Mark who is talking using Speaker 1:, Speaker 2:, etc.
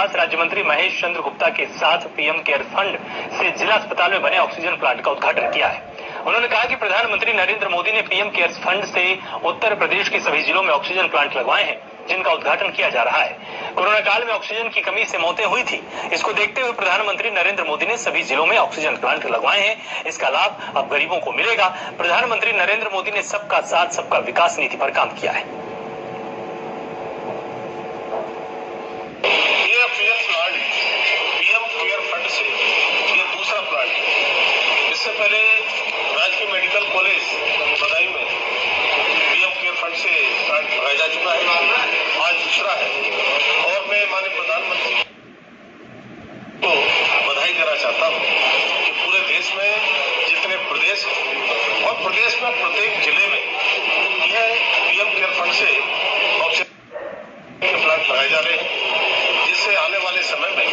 Speaker 1: विकास राज्य मंत्री महेश चंद्र गुप्ता के साथ पीएम केयर फंड से जिला अस्पताल में बने ऑक्सीजन प्लांट का उद्घाटन किया है। उन्होंने कहा कि प्रधानमंत्री नरेंद्र मोदी ने पीएम केयर्स फंड से उत्तर प्रदेश के सभी जिलों में ऑक्सीजन प्लांट लगवाए हैं, जिनका उद्घाटन किया जा रहा है। कोरोना काल में ऑक्सीजन की कमी से मौतें हुई थी। इसको देखते हुए प्रधानमंत्री नरेंद्र मोदी ने सभी जिलों में ऑक्सीजन प्लांट लगवाए हैं। इसका लाभ अब गरीबों को मिलेगा। प्रधानमंत्री नरेंद्र मोदी ने सबका साथ, सबका विकास नीति पर काम किया है
Speaker 2: ये PM plant PM care fund से ये दूसरा प्लांट है इससे पहले राजकीय मेडिकल कॉलेज बदायूं में पीएम केयर फंड से प्लांट लगाया जा चुका है आज दूसरा है। और मैं माननीय प्रधानमंत्री को बधाई देना चाहता हूँ कि पूरे देश में जितने प्रदेश और प्रदेश में प्रत्येक ज़िले में यह पीएम केयर फंड से ऑक्सीजन प्लांट लगाए जा रहे हैं। जिससे आने वाले समय में